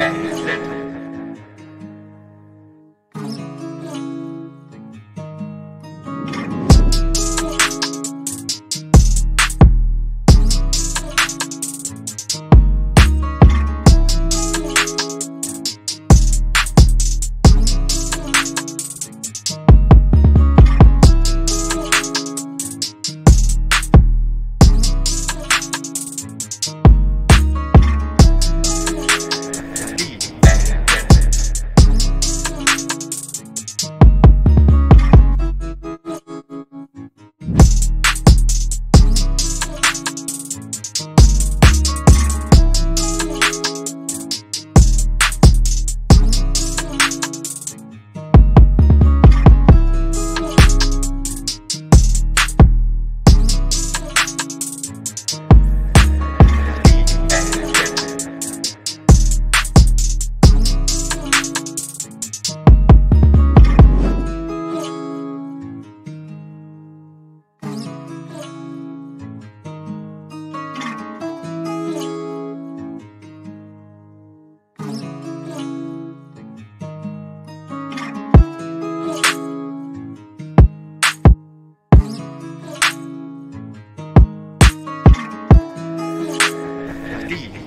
and D.